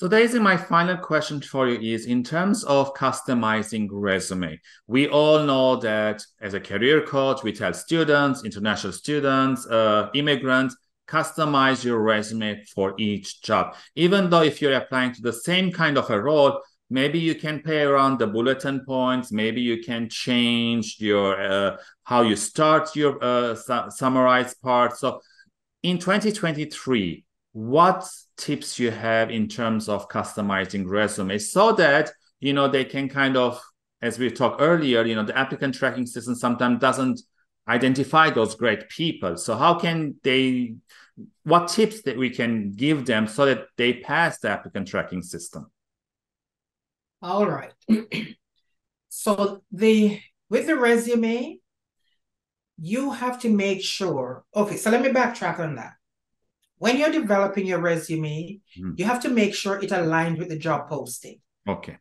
So Daisy, my final question for you is in terms of customizing resume, we all know that as a career coach, we tell students, international students, uh, immigrants, customize your resume for each job. Even though if you're applying to the same kind of a role, maybe you can play around the bulletin points, maybe you can change your uh, how you start your uh, su- summarized part. So in 2023, what tips you have in terms of customizing resumes so that you know they can kind of as we talked earlier you know the applicant tracking system sometimes doesn't identify those great people. So how can they what tips that we can give them so that they pass the applicant tracking system? All right. So the with the resume you have to make sure okay so let me backtrack on that when you're developing your resume, mm. you have to make sure it aligns with the job posting. Okay.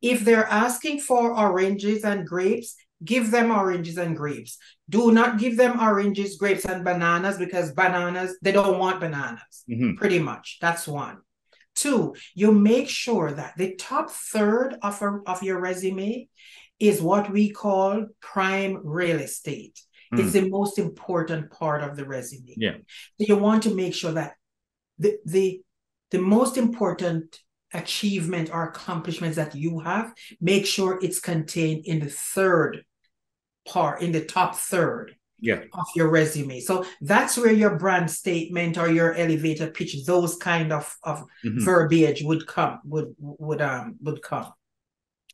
If they're asking for oranges and grapes, give them oranges and grapes. Do not give them oranges, grapes, and bananas because bananas, they don't want bananas, mm-hmm. pretty much. That's one. Two, you make sure that the top third of, a, of your resume is what we call prime real estate. Mm. It's the most important part of the resume. Yeah. So you want to make sure that the the the most important achievement or accomplishments that you have, make sure it's contained in the third part, in the top third yeah. of your resume. So that's where your brand statement or your elevator pitch, those kind of, of mm-hmm. verbiage would come, would would um would come.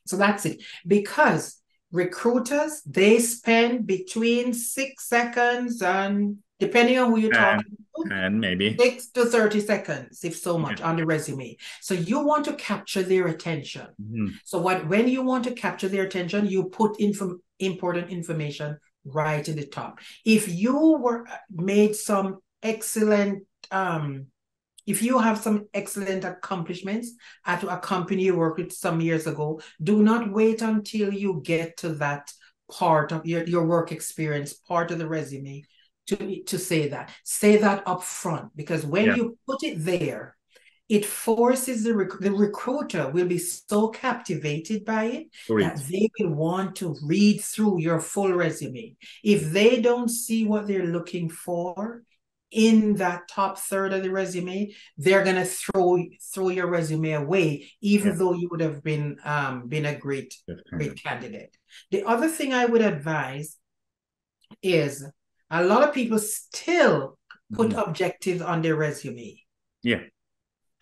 So that's it. Because recruiters they spend between six seconds and depending on who you're talking to, and maybe six to 30 seconds if so much yeah. on the resume so you want to capture their attention mm-hmm. so what when you want to capture their attention you put info, important information right in the top if you were made some excellent um if you have some excellent accomplishments at a company you worked with some years ago, do not wait until you get to that part of your, your work experience, part of the resume to, to say that. Say that up front because when yeah. you put it there, it forces the, rec- the recruiter will be so captivated by it Great. that they will want to read through your full resume. If they don't see what they're looking for, in that top third of the resume, they're gonna throw throw your resume away, even yeah. though you would have been um been a great great candidate. The other thing I would advise is a lot of people still put mm-hmm. objectives on their resume. Yeah.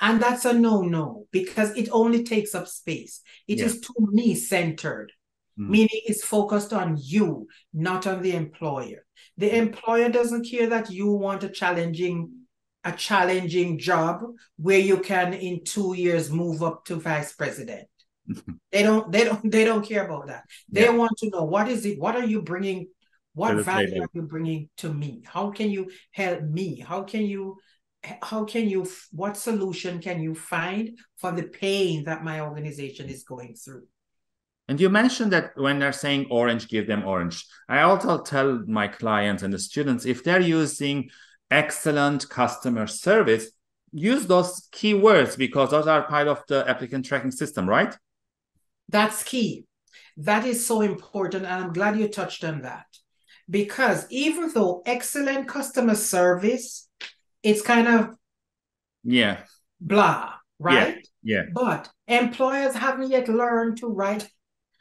And that's a no no because it only takes up space. It yeah. is too me centered, mm-hmm. meaning it's focused on you, not on the employer. The employer doesn't care that you want a challenging a challenging job where you can in 2 years move up to vice president. they don't they don't they don't care about that. They yeah. want to know what is it what are you bringing what value table. are you bringing to me? How can you help me? How can you how can you what solution can you find for the pain that my organization is going through and you mentioned that when they're saying orange, give them orange. I also tell my clients and the students if they're using excellent customer service, use those keywords because those are part of the applicant tracking system, right? That's key. That is so important. And I'm glad you touched on that. Because even though excellent customer service, it's kind of yeah blah, right? Yeah. yeah. But employers haven't yet learned to write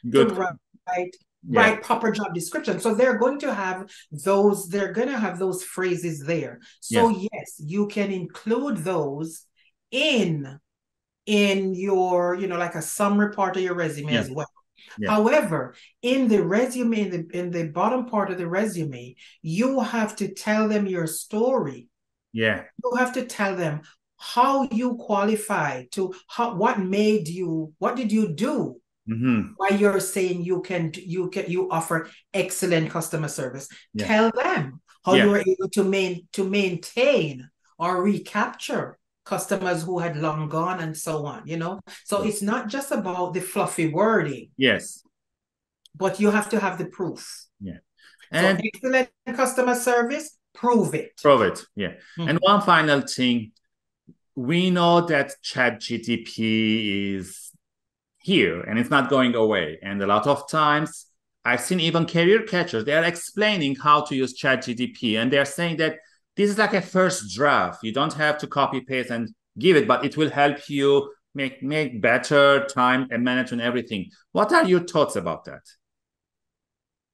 Good. to write yeah. write proper job description. So they're going to have those, they're going to have those phrases there. So yes, yes you can include those in in your, you know, like a summary part of your resume yeah. as well. However, in the resume, in the in the bottom part of the resume, you have to tell them your story. Yeah. You have to tell them how you qualify to how what made you, what did you do Mm-hmm. Why you're saying you can you can you offer excellent customer service. Yeah. Tell them how yeah. you were able to main to maintain or recapture customers who had long gone and so on. You know, so it's not just about the fluffy wording. Yes, but you have to have the proof. Yeah, and so excellent customer service. Prove it. Prove it. Yeah, mm-hmm. and one final thing we know that chat gtp is here and it's not going away. And a lot of times i've seen even career catchers they are explaining how to use chat gtp and they're saying that this is like a first draft. You don't have to copy paste and give it but it will help you make make better time and management everything. What are your thoughts about that?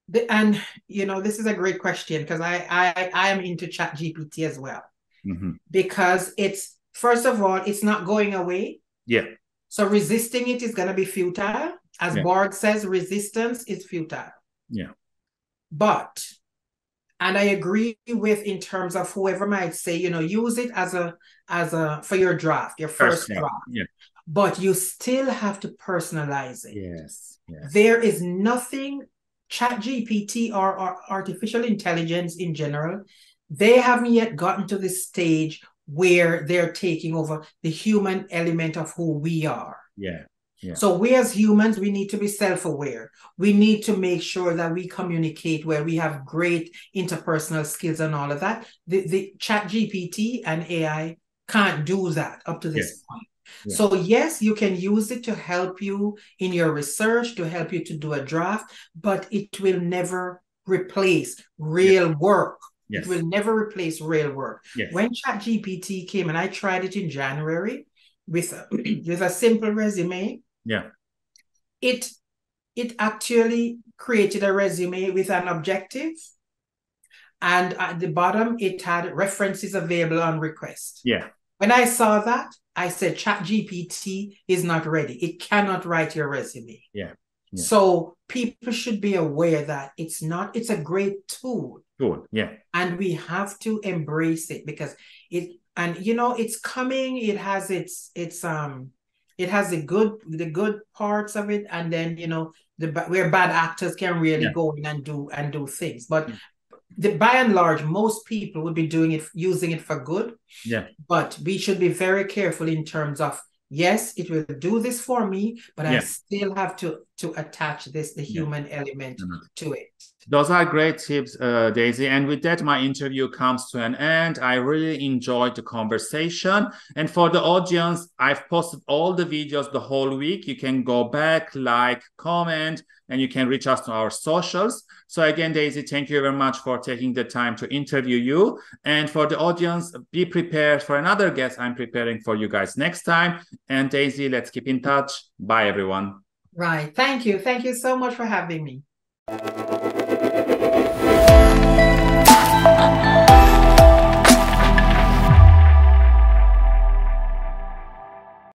The, and you know this is a great question because I, I i am into chat gpt as well. Mm-hmm. because it's first of all it's not going away. Yeah so resisting it is going to be futile. As yeah. Borg says resistance is futile. Yeah. But and i agree with in terms of whoever might say you know use it as a as a for your draft your first, first draft. Yeah. But you still have to personalize it. Yes, yes. there is nothing chat gpt or, or artificial intelligence in general they haven't yet gotten to the stage where they're taking over the human element of who we are. Yeah. Yeah. So we as humans, we need to be self-aware. We need to make sure that we communicate where we have great interpersonal skills and all of that. The, the chat GPT and AI can't do that up to this yes. point. Yeah. So yes, you can use it to help you in your research, to help you to do a draft, but it will never replace real yeah. work Yes. It will never replace real work. Yes. When ChatGPT came and I tried it in January with a, with a simple resume, yeah, it it actually created a resume with an objective, and at the bottom it had references available on request. Yeah. When I saw that, I said ChatGPT is not ready. It cannot write your resume. Yeah. Yeah. So people should be aware that it's not. It's a great tool Good. Yeah. And we have to embrace it because it and you know it's coming, it has its its um it has the good the good parts of it and then you know the where bad actors can really yeah. go in and do and do things. But yeah. the by and large, most people would be doing it using it for good. Yeah. But we should be very careful in terms of yes, it will do this for me, but yeah. I still have to to attach this the human yeah. element mm-hmm. to it. Those are great tips, uh, Daisy. And with that, my interview comes to an end. I really enjoyed the conversation. And for the audience, I've posted all the videos the whole week. You can go back, like, comment, and you can reach us to our socials. So again, Daisy, thank you very much for taking the time to interview you. And for the audience, be prepared for another guest I'm preparing for you guys next time. And Daisy, let's keep in touch. Bye, everyone. Right. Thank you. Thank you so much for having me.